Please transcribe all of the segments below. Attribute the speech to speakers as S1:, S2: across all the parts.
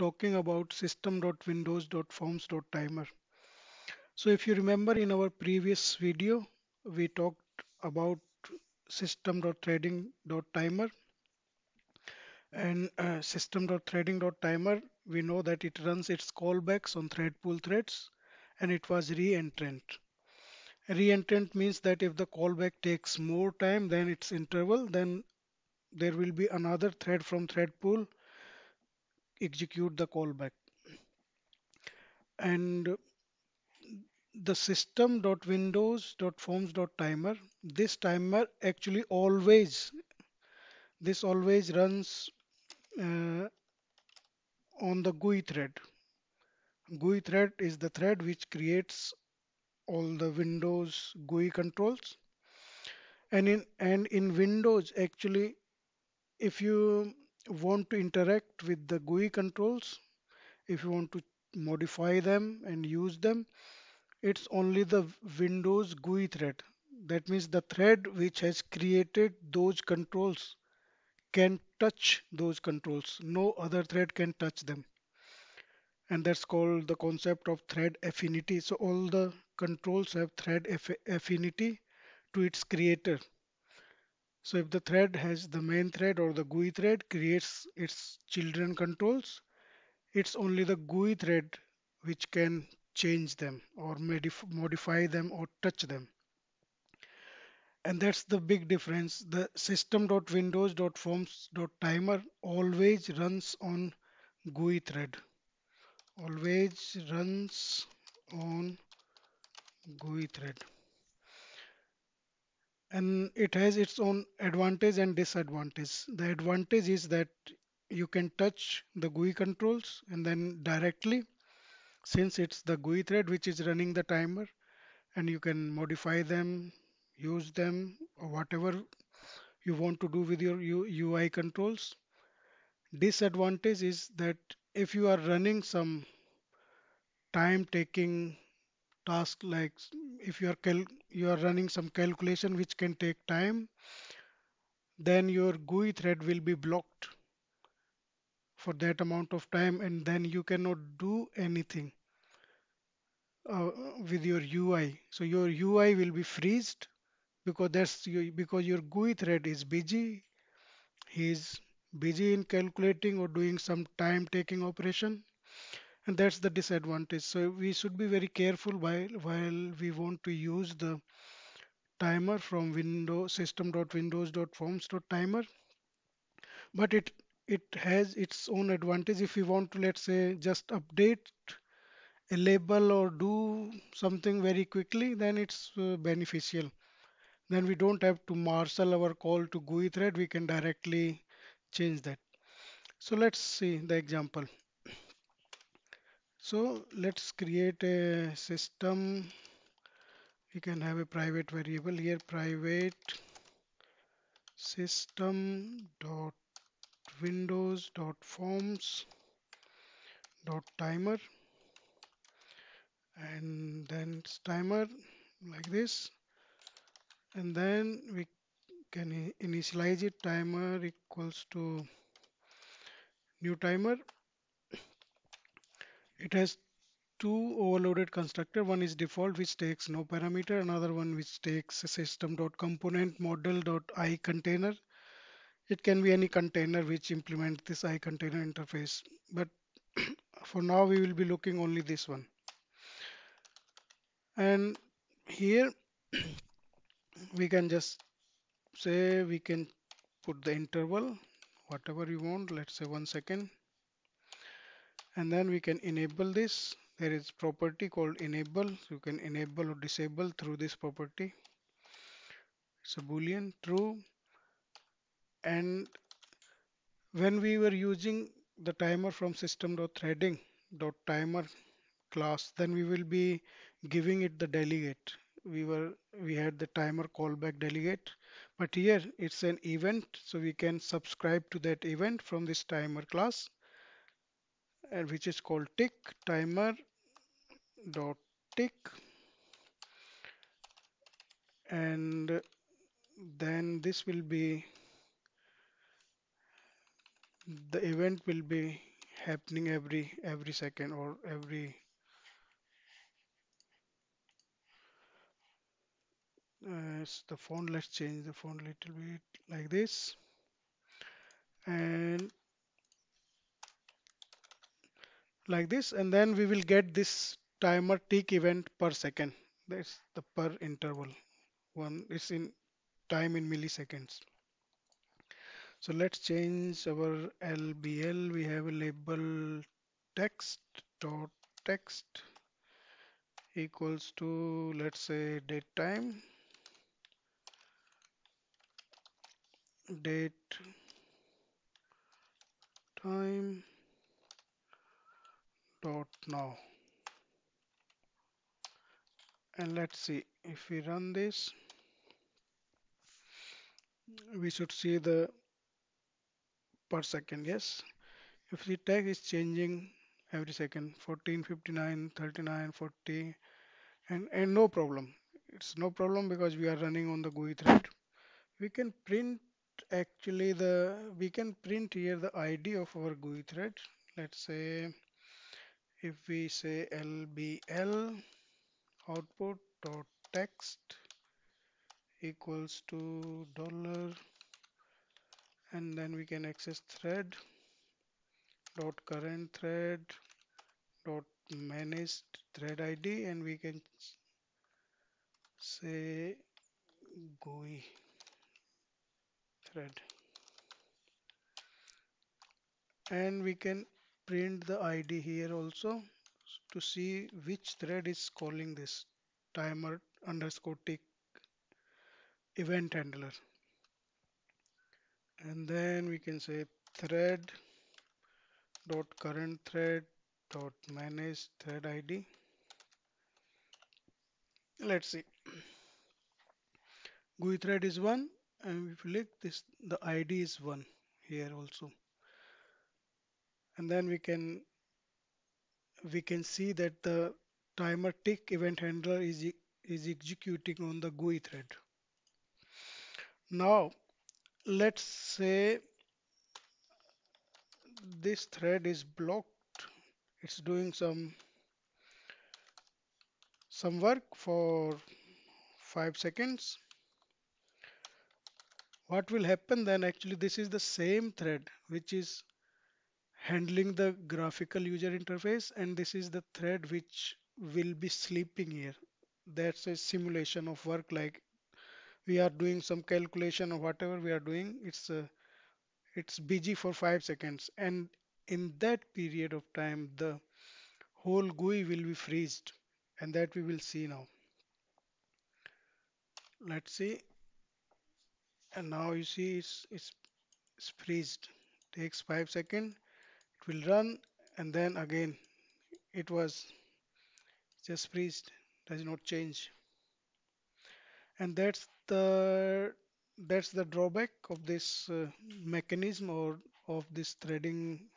S1: talking about system.windows.forms.timer. So if you remember in our previous video, we talked about system.threading.timer and uh, system.threading.timer we know that it runs its callbacks on thread pool threads and it was reentrant. Reentrant means that if the callback takes more time than its interval then there will be another thread from thread pool execute the callback. And the system.windows.forms.timer this timer actually always this always runs uh, on the GUI thread. GUI thread is the thread which creates all the Windows GUI controls. And in and in Windows actually if you want to interact with the GUI controls if you want to modify them and use them it's only the Windows GUI thread. That means the thread which has created those controls can touch those controls. No other thread can touch them. And that's called the concept of thread affinity. So all the controls have thread aff affinity to its creator. So if the thread has the main thread or the GUI thread creates its children controls, it's only the GUI thread which can change them or modify them or touch them. And that's the big difference. The system.windows.forms.timer always runs on GUI thread. Always runs on GUI thread. And it has its own advantage and disadvantage. The advantage is that you can touch the GUI controls and then directly since it's the GUI thread which is running the timer and you can modify them use them or whatever you want to do with your UI controls disadvantage is that if you are running some time taking task like if you are you are running some calculation which can take time then your GUI thread will be blocked for that amount of time and then you cannot do anything uh, with your UI. So your UI will be freezed because that's your, because your GUI thread is busy. he is busy in calculating or doing some time taking operation and that's the disadvantage. So we should be very careful while while we want to use the timer from windows system.windows.forms.timer but it it has its own advantage. If we want to let's say just update a label or do something very quickly then it's uh, beneficial. Then we don't have to marshal our call to GUI thread we can directly change that. So let's see the example so let's create a system. We can have a private variable here private system dot windows dot forms dot timer. And then timer like this. And then we can initialize it. Timer equals to new timer it has two overloaded constructor. One is default which takes no parameter. Another one which takes system.component model.i container. It can be any container which implement this i container interface. But for now we will be looking only this one. And here we can just say we can put the interval whatever you want. Let's say one second and then we can enable this. There is property called enable. You can enable or disable through this property. It's a boolean true. And when we were using the timer from system.threading.timer class then we will be giving it the delegate. We were we had the timer callback delegate. But here it's an event so we can subscribe to that event from this timer class and which is called tick timer dot tick. And then this will be the event will be happening every every second or every uh, the font let's change the font a little bit like this. And like this and then we will get this timer tick event per second. That's the per interval. One is in time in milliseconds. So let's change our LBL we have a label text dot text equals to let's say date time. Date time dot now. And let's see if we run this we should see the per second yes? If the tag is changing every second 14 59 39 40 and and no problem. It's no problem because we are running on the GUI thread. We can print actually the we can print here the ID of our GUI thread. Let's say if we say lbl output dot text equals to dollar and then we can access thread dot current thread dot managed thread id and we can say GUI thread. And we can print the ID here also to see which thread is calling this timer underscore tick event handler. And then we can say thread dot current thread dot manage thread id let's see. GUI thread is one and if you look this the id is one here also and then we can we can see that the timer tick event handler is is executing on the GUI thread. Now let's say this thread is blocked. It's doing some some work for five seconds. What will happen then? Actually this is the same thread which is handling the graphical user interface and this is the thread which will be sleeping here. That's a simulation of work like we are doing some calculation or whatever we are doing. It's uh, it's busy for five seconds and in that period of time the whole GUI will be freezed and that we will see now. Let's see. And now you see it's, it's, it's freezed. Takes five seconds it will run and then again it was just freezed does not change. And that's the that's the drawback of this uh, mechanism or of this threading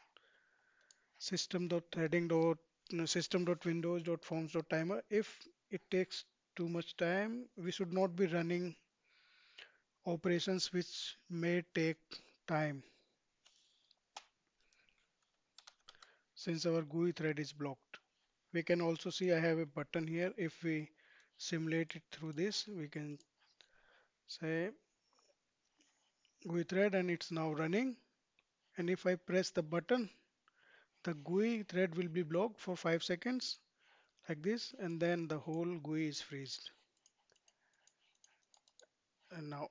S1: system dot threading dot system dot windows dot forms dot timer. If it takes too much time we should not be running operations which may take time since our GUI thread is blocked. We can also see I have a button here. If we simulate it through this we can say GUI thread and it's now running. And if I press the button the GUI thread will be blocked for 5 seconds like this and then the whole GUI is freezed. And now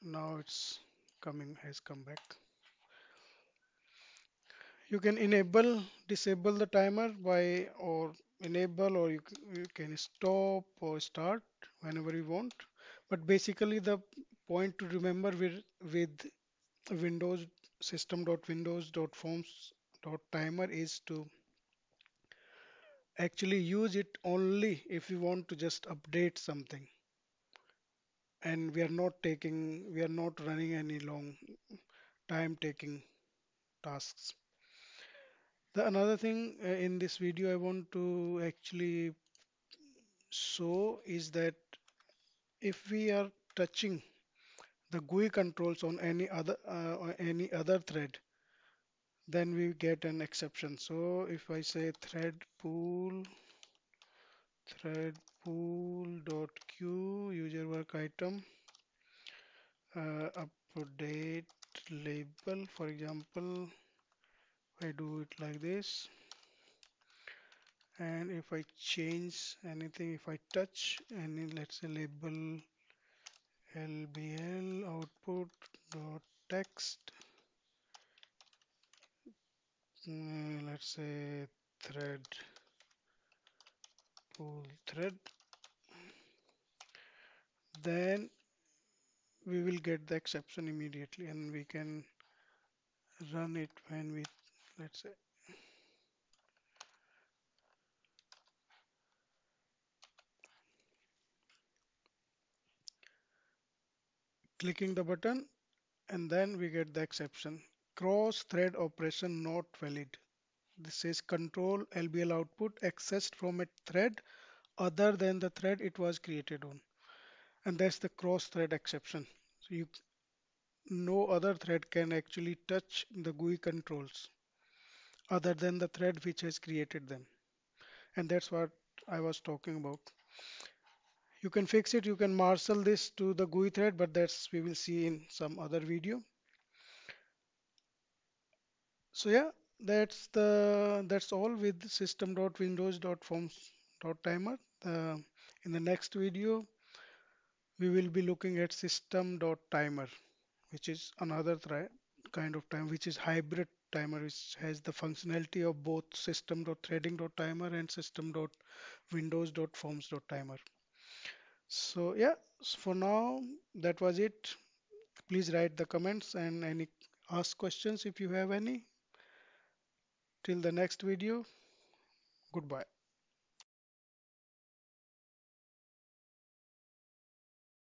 S1: now it's coming has come back you can enable disable the timer by or enable or you, you can stop or start whenever you want. But basically the point to remember with with windows system.windows.forms.timer is to actually use it only if you want to just update something. And we are not taking we are not running any long time taking tasks the another thing uh, in this video I want to actually show is that if we are touching the GUI controls on any other uh, any other thread then we get an exception. So if I say thread pool thread pool dot queue user work item uh, update label for example I do it like this. And if I change anything if I touch any let's say label lbl output dot text uh, let's say thread pool thread then we will get the exception immediately and we can run it when we let's say clicking the button and then we get the exception. Cross thread operation not valid. This says control lbl output accessed from a thread other than the thread it was created on. And that's the cross thread exception. So you no other thread can actually touch the GUI controls other than the thread which has created them. And that's what I was talking about. You can fix it you can marshal this to the GUI thread but that's we will see in some other video. So yeah that's the that's all with system.windows.forms.timer uh, in the next video we will be looking at system.timer which is another kind of time which is hybrid timer which has the functionality of both system.threading.timer and system.windows.forms.timer so yeah so for now that was it. Please write the comments and any ask questions if you have any. Till the next video goodbye